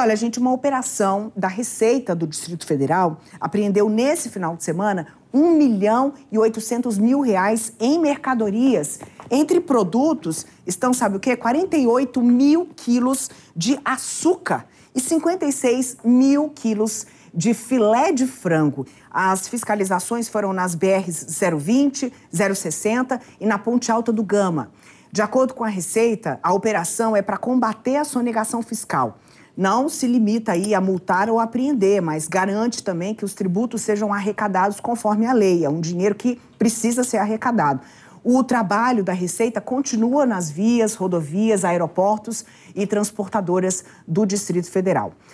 Olha, gente, uma operação da Receita do Distrito Federal apreendeu nesse final de semana 1 milhão e 800 mil reais em mercadorias. Entre produtos estão, sabe o quê? 48 mil quilos de açúcar e 56 mil quilos de filé de frango. As fiscalizações foram nas BRs 020, 060 e na Ponte Alta do Gama. De acordo com a Receita, a operação é para combater a sonegação fiscal. Não se limita aí a multar ou apreender, mas garante também que os tributos sejam arrecadados conforme a lei. É um dinheiro que precisa ser arrecadado. O trabalho da Receita continua nas vias, rodovias, aeroportos e transportadoras do Distrito Federal.